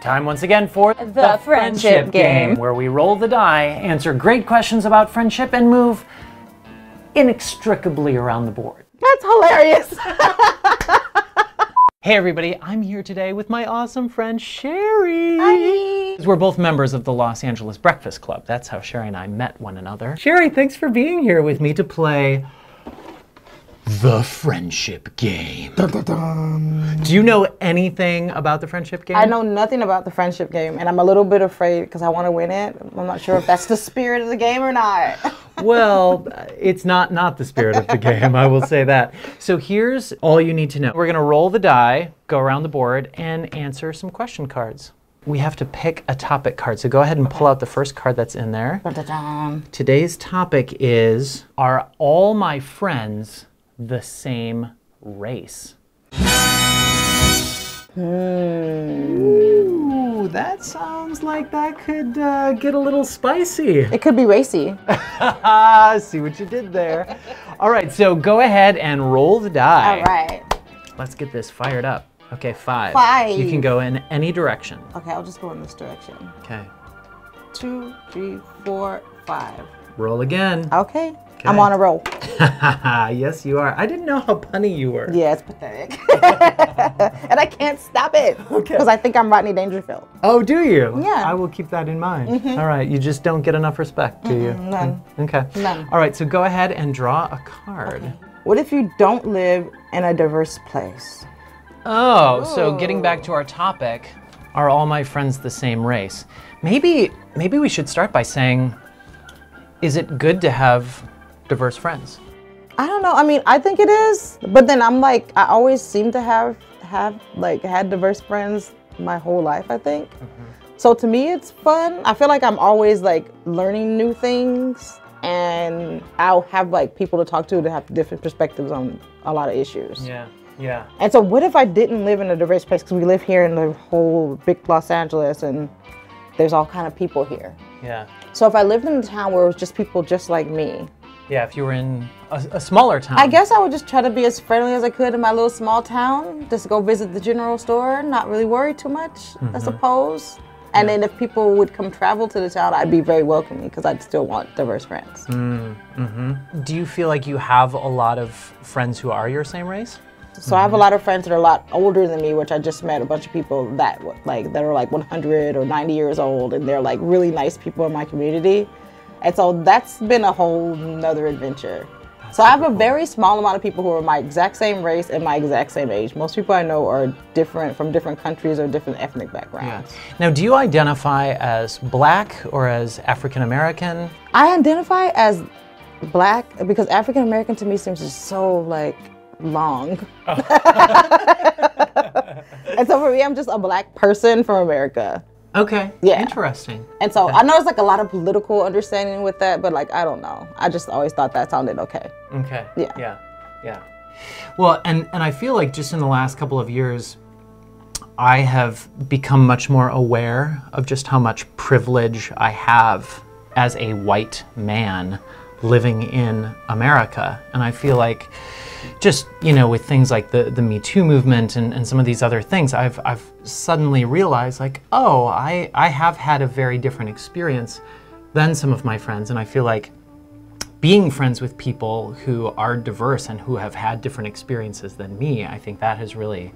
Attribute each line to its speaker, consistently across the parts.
Speaker 1: Time once again for
Speaker 2: The friendship game.
Speaker 1: where we roll the die, answer great questions about friendship, and move inextricably around the board.
Speaker 2: That's hilarious.
Speaker 1: Hey everybody, I'm here today with my awesome friend Sherry.
Speaker 2: Hi.
Speaker 1: We're both members of the Los Angeles Breakfast Club. That's how Sherry and I met one another. Sherry, thanks for being here with me to play the friendship game. Do you know anything about the friendship game?
Speaker 2: I know nothing about the friendship game, and I'm a little bit afraid because I want to win it. I'm not sure if that's the spirit of the game or not.
Speaker 1: well, it's not not the spirit of the game, I will say that. So here's all you need to know. We're going to roll the die, go around the board and answer some question cards. We have to pick a topic card. So go ahead and pull out the first card that's in there. Today's topic is Are all my friends the same race? Ooh, that sounds like that could uh, get a little spicy.
Speaker 2: It could be racy.
Speaker 1: See what you did there. All right, so go ahead and roll the die.
Speaker 2: All right.
Speaker 1: Let's get this fired up. Okay, five.
Speaker 2: Five.
Speaker 1: You can go in any direction.
Speaker 2: Okay, I'll just go in this direction.
Speaker 1: Okay.
Speaker 2: Two, three, four, five.
Speaker 1: Roll again.
Speaker 2: Okay. I'm on a roll.
Speaker 1: yes, you are. I didn't know how punny you were.
Speaker 2: Yeah, it's pathetic. and I can't stop it.
Speaker 1: Okay.
Speaker 2: Because I think I'm Rodney Dangerfield.
Speaker 1: Oh, do you?
Speaker 2: Yeah.
Speaker 1: I will keep that in mind. Mm-hmm. All right, you just don't get enough respect, do you?
Speaker 2: none.
Speaker 1: Mm, okay.
Speaker 2: None.
Speaker 1: All right, so go ahead and draw a card.
Speaker 2: What if you don't live in a diverse place?
Speaker 1: Oh, so getting back to our topic, are all my friends the same race? Maybe maybe we should start by saying is it good to have diverse friends?
Speaker 2: I don't know. I mean, I think it is, but then I'm like, I always seem to have have like had diverse friends my whole life. I think. Mm-hmm. So to me, it's fun. I feel like I'm always like learning new things, and I'll have like people to talk to that have different perspectives on a lot of issues.
Speaker 1: Yeah. Yeah.
Speaker 2: And so, what if I didn't live in a diverse place? Because we live here in the whole big Los Angeles, and there's all kind of people here.
Speaker 1: Yeah.
Speaker 2: So if I lived in a town where it was just people just like me,
Speaker 1: Yeah, if you were in a, a smaller town.
Speaker 2: I guess I would just try to be as friendly as I could in my little small town. Just go visit the general store, not really worry too much, I mm-hmm. suppose. And then if people would come travel to the town, I'd be very welcoming because I'd still want diverse friends. Mm-hmm.
Speaker 1: Do you feel like you have a lot of friends who are your same race?
Speaker 2: So I have a mm-hmm. lot of friends that are a lot older than me, which I just met a bunch of people that like that are like 100 or 90 years old, and they're like really nice people in my community. And so that's been a whole nother adventure. So I have a very small amount of people who are my exact same race and my exact same age. Most people I know are different from different countries or different ethnic backgrounds.
Speaker 1: Now, do you identify as black or as African American?
Speaker 2: I identify as black because African American to me seems just so like long. Oh. and so for me, I'm just a black person from America.
Speaker 1: Okay.
Speaker 2: Yeah.
Speaker 1: Interesting.
Speaker 2: And so I know there's like a lot of political understanding with that, but like I don't know. I just always thought that sounded okay.
Speaker 1: Okay.
Speaker 2: Yeah.
Speaker 1: Yeah. Yeah. Well, and and I feel like just in the last couple of years, I have become much more aware of just how much privilege I have as a white man living in America, and I feel like just you know with things like the the Me Too movement and, and some of these other things, I've I've suddenly realized like oh I I have had a very different experience than some of my friends, and I feel like being friends with people who are diverse and who have had different experiences than me, I think that has really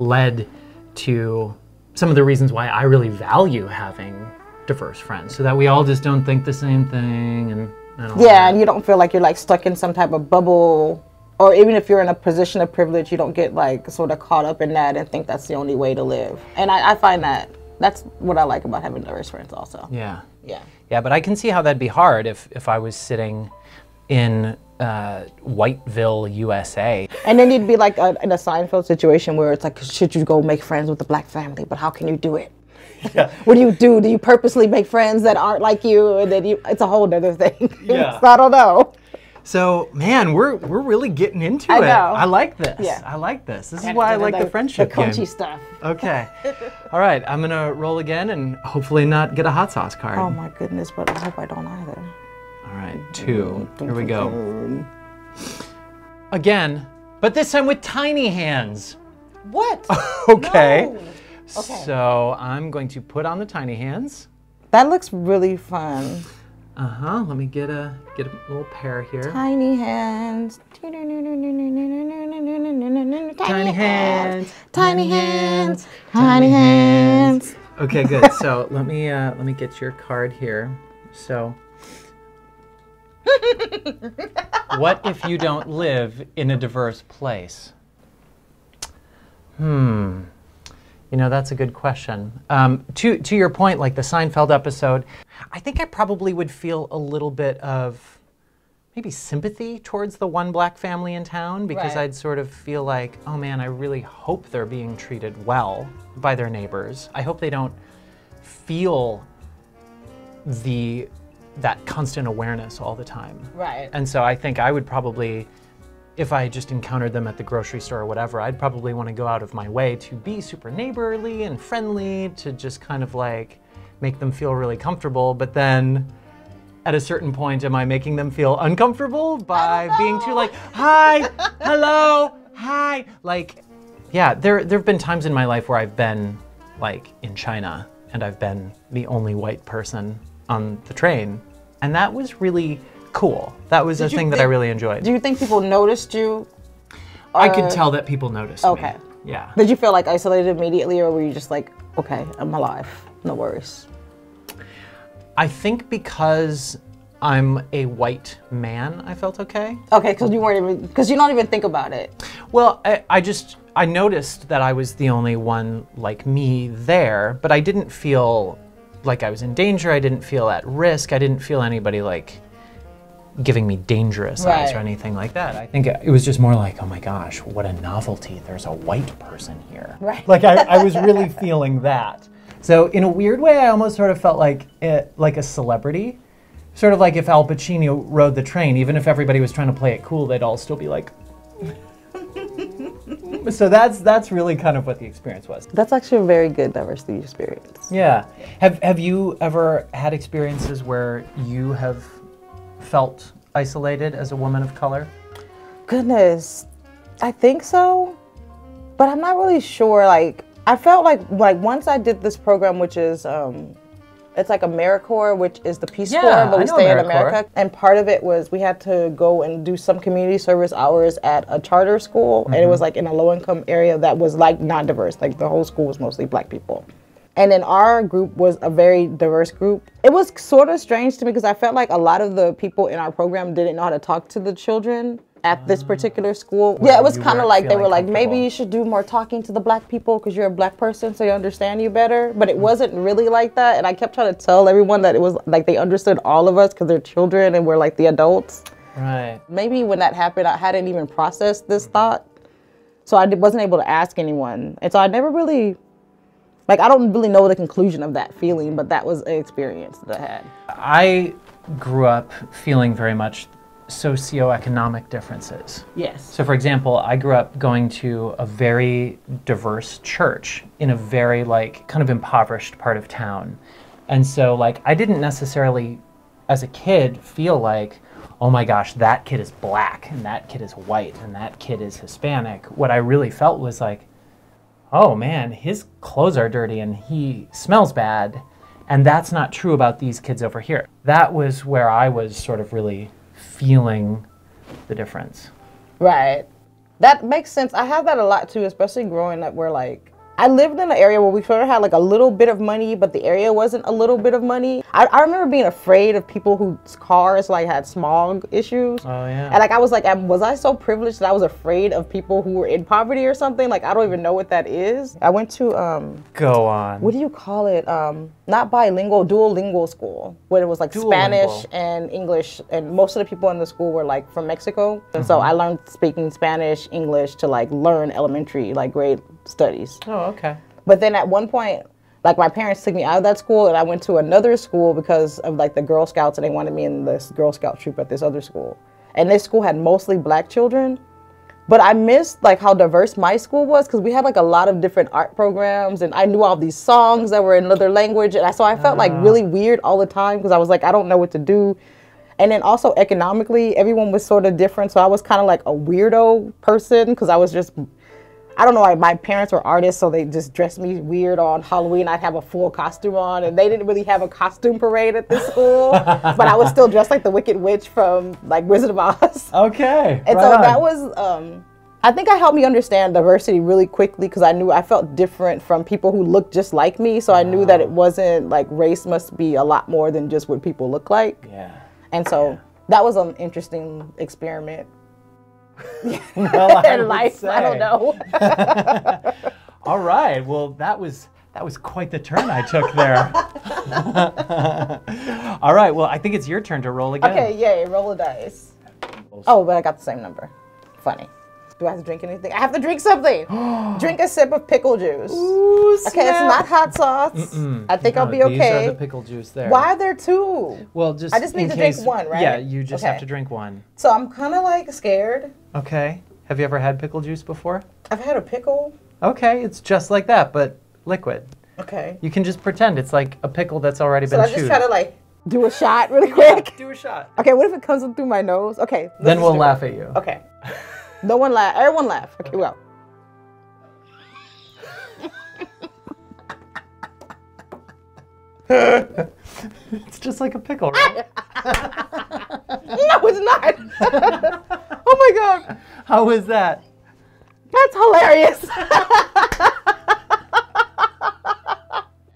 Speaker 1: led to some of the reasons why I really value having diverse friends, so that we all just don't think the same thing and, and
Speaker 2: Yeah, and you don't feel like you're like stuck in some type of bubble, or even if you're in a position of privilege, you don't get like sort of caught up in that and think that's the only way to live. And I, I find that that's what I like about having diverse friends, also.
Speaker 1: Yeah.
Speaker 2: Yeah.
Speaker 1: Yeah, but I can see how that'd be hard if, if I was sitting in uh, Whiteville, USA.
Speaker 2: And then you'd be like a, in a Seinfeld situation where it's like, should you go make friends with the black family? But how can you do it? what do you do? Do you purposely make friends that aren't like you? And then you, it's a whole other thing.
Speaker 1: Yeah.
Speaker 2: So I don't know.
Speaker 1: So, man, we're we're really getting into
Speaker 2: I
Speaker 1: it.
Speaker 2: know.
Speaker 1: I like this.
Speaker 2: Yeah.
Speaker 1: I like this. This is why I like the friendship
Speaker 2: The
Speaker 1: game.
Speaker 2: crunchy stuff.
Speaker 1: Okay. All right, I'm gonna roll again and hopefully not get a hot sauce card.
Speaker 2: Oh my goodness, but I hope I don't either.
Speaker 1: All right, two. Mm-hmm. Here we go. Again, but this time with tiny hands.
Speaker 2: What?
Speaker 1: Okay.
Speaker 2: No. Okay.
Speaker 1: So I'm going to put on the tiny hands.
Speaker 2: That looks really fun.
Speaker 1: Uh huh. Let me get a get a little pair here.
Speaker 2: Tiny hands.
Speaker 1: Tiny hands.
Speaker 2: Tiny hands. Tiny hands.
Speaker 1: Okay, good. So let me uh, let me get your card here. So, what if you don't live in a diverse place? Hmm. You know, that's a good question. Um, to to your point, like the Seinfeld episode, I think I probably would feel a little bit of maybe sympathy towards the one black family in town because
Speaker 2: Right.
Speaker 1: I'd sort of feel like, oh man, I really hope they're being treated well by their neighbors. I hope they don't feel the that constant awareness all the time.
Speaker 2: Right.
Speaker 1: And so I think I would probably, if I just encountered them at the grocery store or whatever, I'd probably want to go out of my way to be super neighborly and friendly to just kind of like make them feel really comfortable. But then at a certain point, am I making them feel uncomfortable by being too like, hi, hello, hi? Like, yeah, there, there have been times in my life where I've been like in China and I've been the only white person on the train. And that was really cool. That was a thing that I really enjoyed.
Speaker 2: Do you think people noticed you?
Speaker 1: I could
Speaker 2: uh,
Speaker 1: tell that people noticed
Speaker 2: okay.
Speaker 1: me. Yeah.
Speaker 2: Did you feel like isolated immediately, or were you just like, okay, I'm alive, no worries?
Speaker 1: I think because I'm a white man, I felt okay.
Speaker 2: Okay, because you weren't even, because you don't even think about it.
Speaker 1: Well, I, I just I noticed that I was the only one like me there, but I didn't feel like I was in danger. I didn't feel at risk. I didn't feel anybody like giving me dangerous eyes or anything like that. I think it was just more like, oh my gosh, what a novelty. There's a white person here.
Speaker 2: Right.
Speaker 1: Like I, I was really feeling that. So in a weird way, I almost sort of felt like it, like a celebrity. Sort of like if Al Pacino rode the train, even if everybody was trying to play it cool, they'd all still be like, so that's that's really kind of what the experience was.
Speaker 2: That's actually a very good diversity experience.
Speaker 1: Yeah. Have have you ever had experiences where you have felt isolated as a woman of color?
Speaker 2: Goodness, I think so, but I'm not really sure. Like, I felt like like once I did this program, which is um, it's like AmeriCorps, which is the Peace
Speaker 1: Yeah,
Speaker 2: Corps, but we stay in
Speaker 1: AmeriCorps.
Speaker 2: America. And part of it was we had to go and do some community service hours at a charter school, and it
Speaker 1: Mm-hmm.
Speaker 2: was like in a low income area that was like non diverse. Like the whole school was mostly black people. And then our group was a very diverse group. It was sort of strange to me because I felt like a lot of the people in our program didn't know how to talk to the children at this particular school. yeah, it was kind of like they were like, maybe you should do more talking to the black people because you're a black person, so they understand you better. But it wasn't really like that. And I kept trying to tell everyone that it was like they understood all of us because they're children and we're like the adults.
Speaker 1: Right.
Speaker 2: Maybe when that happened, I hadn't even processed this thought. So I wasn't able to ask anyone. And so I never really, like, I don't really know the conclusion of that feeling, but that was an experience that I had.
Speaker 1: I grew up feeling very much socioeconomic differences.
Speaker 2: Yes.
Speaker 1: So, for example, I grew up going to a very diverse church in a very, like, kind of impoverished part of town. And so, like, I didn't necessarily, as a kid, feel like, oh my gosh, that kid is black, and that kid is white, and that kid is Hispanic. What I really felt was like, oh man, his clothes are dirty and he smells bad. And that's not true about these kids over here. That was where I was sort of really feeling the difference.
Speaker 2: Right. That makes sense. I have that a lot too, especially growing up where like I lived in an area where we sort of had like a little bit of money, but the area wasn't a little bit of money. I, I remember being afraid of people whose cars like had smog issues.
Speaker 1: Oh, yeah.
Speaker 2: And like I was like, was I so privileged that I was afraid of people who were in poverty or something? Like I don't even know what that is. I went to um
Speaker 1: Go on.
Speaker 2: what do you call it? Um, not bilingual, dual lingual school, where it was like Spanish
Speaker 1: Duolingual.
Speaker 2: and English, and most of the people in the school were like from Mexico, and so I learned speaking Spanish, English to like learn elementary like grade studies.
Speaker 1: Oh, okay.
Speaker 2: But then at one point, like my parents took me out of that school, and I went to another school because of like the Girl Scouts, and they wanted me in this Girl Scout troop at this other school, and this school had mostly black children. But I missed like how diverse my school was because we had like a lot of different art programs, and I knew all these songs that were in another language, and I, so I felt like ah. really weird all the time because I was like, I don't know what to do. And then also economically, everyone was sort of different, so I was kind of like a weirdo person because I was just, I don't know. Like, my parents were artists, so they just dressed me weird on Halloween. I'd have a full costume on, and they didn't really have a costume parade at this school, but I was still dressed like the Wicked Witch from like Wizard of Oz.
Speaker 1: Okay.
Speaker 2: And
Speaker 1: right
Speaker 2: so
Speaker 1: on.
Speaker 2: that was, um, I think I helped me understand diversity really quickly because I knew I felt different from people who looked just like me. So I knew that it wasn't like race must be a lot more than just what people look like.
Speaker 1: Yeah.
Speaker 2: And so that was an interesting experiment
Speaker 1: Well, I
Speaker 2: life. I don't know.
Speaker 1: All right. Well, that was that was quite the turn I took there. All right. Well, I think it's your turn to roll again.
Speaker 2: okay, yay, roll a dice. Oh, but I got the same number. Funny. Do I have to drink anything? I have to drink something. drink a sip of pickle juice.
Speaker 1: Ooh,
Speaker 2: Okay, it's not hot sauce. I think I'll
Speaker 1: No,
Speaker 2: be
Speaker 1: These
Speaker 2: okay.
Speaker 1: are the pickle juice there.
Speaker 2: Why are there two?
Speaker 1: Well, just
Speaker 2: I just need to drink one, right?
Speaker 1: Yeah, you just have to drink one.
Speaker 2: So I'm kind of like scared.
Speaker 1: Okay. Have you ever had pickle juice before?
Speaker 2: I've had a pickle.
Speaker 1: Okay, it's just like that, but liquid.
Speaker 2: Okay.
Speaker 1: You can just pretend it's like a pickle that's already been.
Speaker 2: So
Speaker 1: been
Speaker 2: I just
Speaker 1: chewed.
Speaker 2: try to like do a shot really quick.
Speaker 1: do a shot.
Speaker 2: Okay, what if it comes through my nose? Okay.
Speaker 1: Then we'll
Speaker 2: do it.
Speaker 1: laugh at you.
Speaker 2: Okay. No one laugh. Everyone laugh. Okay, well.
Speaker 1: It's just like a pickle, right?
Speaker 2: No, it's not. oh my god.
Speaker 1: How was that?
Speaker 2: That's hilarious.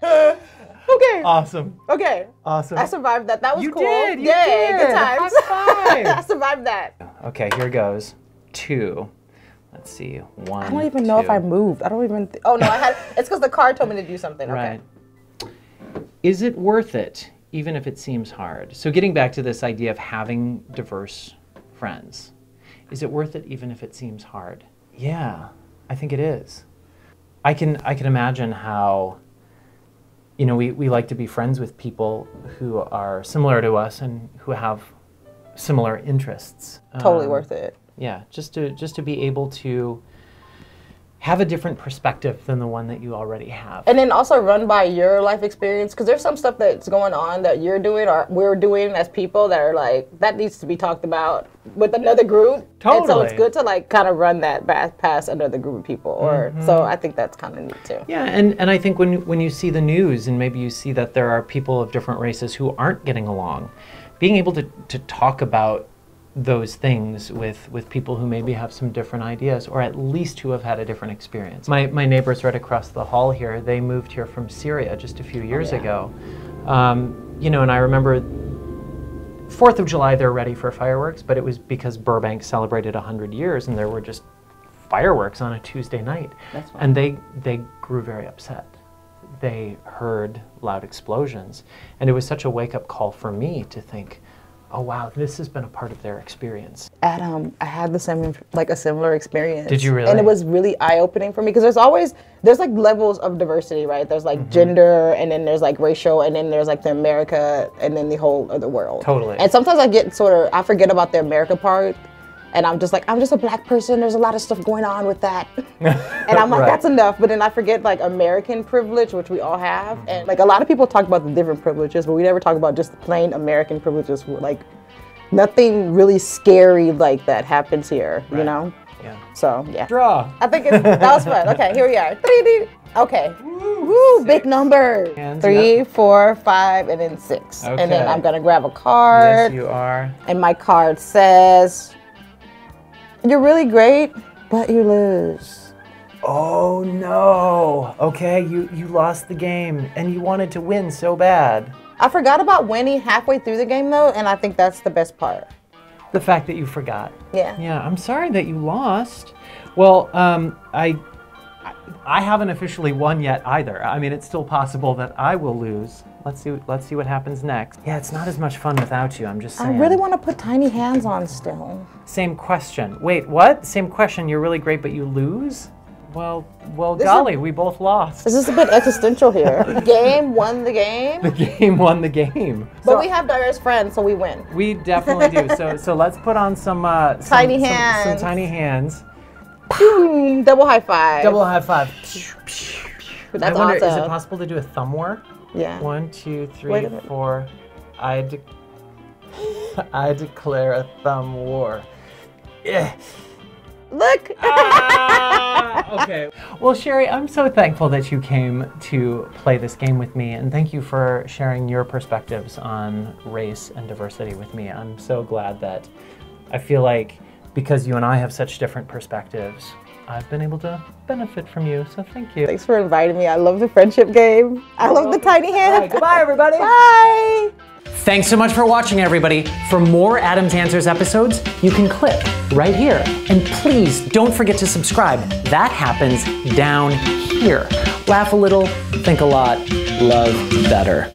Speaker 2: okay.
Speaker 1: Awesome.
Speaker 2: Okay.
Speaker 1: Awesome.
Speaker 2: I survived that. That was
Speaker 1: You
Speaker 2: cool.
Speaker 1: did, you
Speaker 2: Yay,
Speaker 1: did.
Speaker 2: good times. I survived that.
Speaker 1: Okay, here goes. Two. Let's see. One.
Speaker 2: I don't even know if. I moved. I don't even. Th- oh no, I had. It's because the card told me to do something. Okay.
Speaker 1: Right. Is it worth it, even if it seems hard? So, getting back to this idea of having diverse friends, is it worth it, even if it seems hard? Yeah, I think it is. I can I can imagine how. You know, we, we like to be friends with people who are similar to us and who have similar interests.
Speaker 2: Totally
Speaker 1: Um,
Speaker 2: worth it.
Speaker 1: Yeah just to just to be able to have a different perspective than the one that you already have
Speaker 2: And then also run by your life experience because there's some stuff that's going on that you're doing or we're doing as people that are like that needs to be talked about with another group. And so it's good to like kind of run that past another group of people. Or mm-hmm. so I think that's kind of neat too.
Speaker 1: yeah and, and i think when when you see the news and maybe you see that there are people of different races who aren't getting along being able to, to talk about those things with, with people who maybe have some different ideas or at least who have had a different experience. My, my neighbors right across the hall here, they moved here from Syria just a few years
Speaker 2: yeah.
Speaker 1: ago. Um, you know, and I remember Fourth of July, they're ready for fireworks, but it was because Burbank celebrated 100 years and there were just fireworks on a Tuesday night. And they, they grew very upset. They heard loud explosions. And it was such a wake up call for me to think, oh, wow, this has been a part of their experience.
Speaker 2: At um, I had the same like a similar experience.
Speaker 1: Did you really?
Speaker 2: And it was really eye opening for me because there's always there's like levels of diversity, right? There's
Speaker 1: Mm-hmm.
Speaker 2: like gender, and then there's like racial, and then there's like the America, and then the whole other world.
Speaker 1: Totally.
Speaker 2: And sometimes I get sort of I forget about the America part. And I'm just like, I'm just a black person. There's a lot of stuff going on with that. and I'm like,
Speaker 1: Right.
Speaker 2: that's enough. But then I forget like American privilege, which we all have. And like a lot of people talk about the different privileges, but we never talk about just the plain American privileges. Like nothing really scary like that happens here, you know?
Speaker 1: Yeah.
Speaker 2: So yeah.
Speaker 1: Draw.
Speaker 2: I think it's, that was fun. Okay, here we are. Three, Okay. Woo, Woo big number.
Speaker 1: Hands
Speaker 2: Three, four, five, and then six. Okay. And then I'm gonna grab a card.
Speaker 1: Yes, you are.
Speaker 2: And my card says, You're really great, but you lose.
Speaker 1: Oh no. Okay, you, you lost the game and you wanted to win so bad.
Speaker 2: I forgot about winning halfway through the game though, and I think that's the best part.
Speaker 1: The fact that you forgot.
Speaker 2: Yeah.
Speaker 1: Yeah, I'm sorry that you lost. Well, um, I, I haven't officially won yet either. I mean, it's still possible that I will lose. Let's see. Let's see what happens next. Yeah, it's not as much fun without you. I'm just
Speaker 2: I really want to put tiny hands on still.
Speaker 1: Same question. Wait, what? Same question. You're really great, but you lose. Well, well,
Speaker 2: is-
Speaker 1: golly, we both lost.
Speaker 2: Is this is a bit existential here. game won the game,
Speaker 1: The game won the game.
Speaker 2: but
Speaker 1: So-
Speaker 2: we have diverse friends, so we win.
Speaker 1: We definitely do. So, so let's put on some uh, some-
Speaker 2: Tiny
Speaker 1: some-
Speaker 2: hands.
Speaker 1: Some, tiny hands.
Speaker 2: Boom! Double high five.
Speaker 1: Double high five.
Speaker 2: That's
Speaker 1: I wonder, is it possible to do a thumb war?
Speaker 2: Yeah.
Speaker 1: One, two, three, four. I, de- I declare a thumb war. Yeah.
Speaker 2: Look.
Speaker 1: Ah, okay. Well, Sherry, I'm so thankful that you came to play this game with me, and thank you for sharing your perspectives on race and diversity with me. I'm so glad that I feel like because you and I have such different perspectives, I've been able to benefit from you. So thank you.
Speaker 2: Thanks for inviting me. I love the friendship game. I love the tiny hand.
Speaker 1: All right, goodbye, everybody.
Speaker 2: Bye.
Speaker 1: Thanks so much for watching, everybody. For more Adam's Answers episodes, you can click right here. And please don't forget to subscribe. That happens down here. Laugh a little, think a lot, love better.